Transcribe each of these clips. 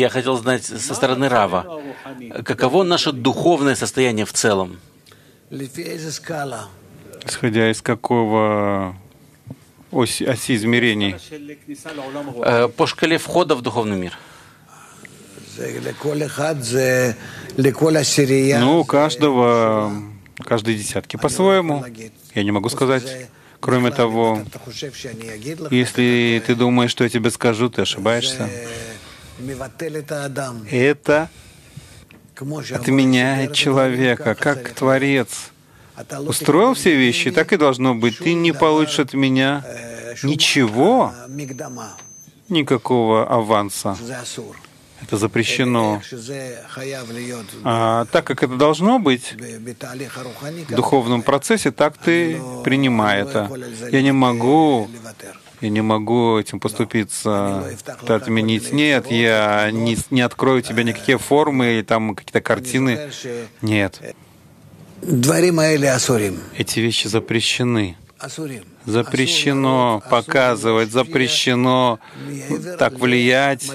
Я хотел знать со стороны Рава, каково наше духовное состояние в целом? Исходя из какого оси, оси измерений? Э, По шкале входа в духовный мир. Ну, у каждого, каждой десятки по-своему. Я не могу сказать. Кроме того, если ты думаешь, что я тебе скажу, ты ошибаешься. Это отменяет человека, как Творец. Устроил все вещи, так и должно быть. Ты не получишь от меня ничего, никакого аванса. Это запрещено. А так как это должно быть в духовном процессе, так ты принимай это. Я не могу я не могу этим поступиться, это отменить. Нет, я не, не открою тебе никакие формы или там какие-то картины. Нет. Эти вещи запрещены. Запрещено показывать, запрещено так влиять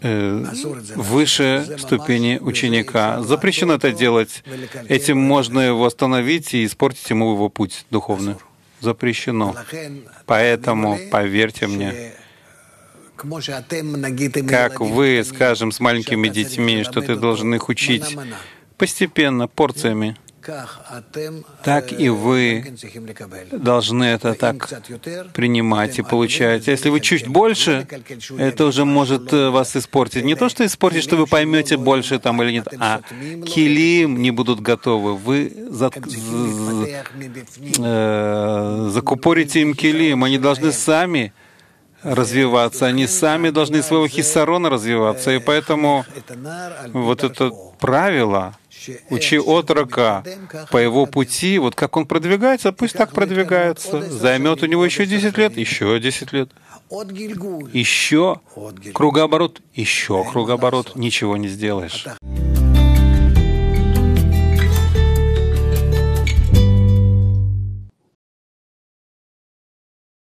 выше ступени ученика. Запрещено это делать. Этим можно его остановить и испортить ему его путь духовный. Запрещено. Поэтому, поверьте мне, как вы, скажем, с маленькими детьми, что ты должен их учить постепенно, порциями, так и вы должны это так принимать и получать. Если вы чуть больше, это уже может э, вас испортить. Не то, что испортить, что вы поймете больше там или нет, а килим не будут готовы. Вы за... э, закупорите им килим. Они должны сами развиваться. Они сами должны своего хиссарона развиваться. И поэтому вот это правило, учи отрока по его пути, вот как он продвигается, пусть так продвигается. Займет у него еще 10 лет, еще 10 лет. Еще кругооборот, еще кругооборот, ничего не сделаешь.